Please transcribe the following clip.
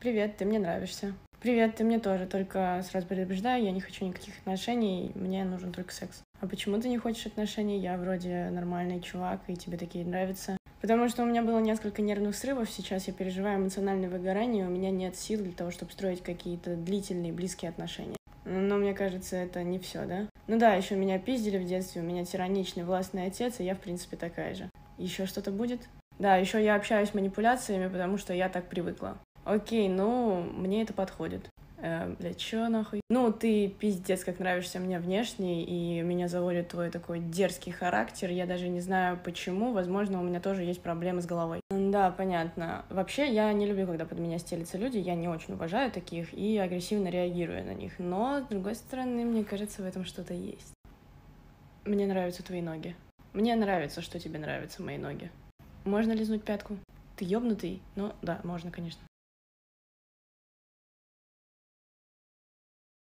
Привет, ты мне нравишься. Привет, ты мне тоже, только сразу предупреждаю, я не хочу никаких отношений, мне нужен только секс. А почему ты не хочешь отношений? Я вроде нормальный чувак, и тебе такие нравятся. Потому что у меня было несколько нервных срывов, сейчас я переживаю эмоциональное выгорание, у меня нет сил для того, чтобы строить какие-то длительные, близкие отношения. Но мне кажется, это не все, да? Ну да, еще меня пиздили в детстве, у меня тираничный властный отец, и я, в принципе, такая же. Еще что-то будет? Да, еще я общаюсь манипуляциями, потому что я так привыкла. Окей, ну, мне это подходит. Э, бля, чё нахуй? Ну, ты пиздец, как нравишься мне внешне, и меня заводит твой такой дерзкий характер. Я даже не знаю почему. Возможно, у меня тоже есть проблемы с головой. Да, понятно. Вообще, я не люблю, когда под меня стелятся люди. Я не очень уважаю таких и агрессивно реагирую на них. Но, с другой стороны, мне кажется, в этом что-то есть. Мне нравятся твои ноги. Мне нравится, что тебе нравятся мои ноги. Можно лизнуть пятку? Ты ёбнутый? Ну, да, можно, конечно.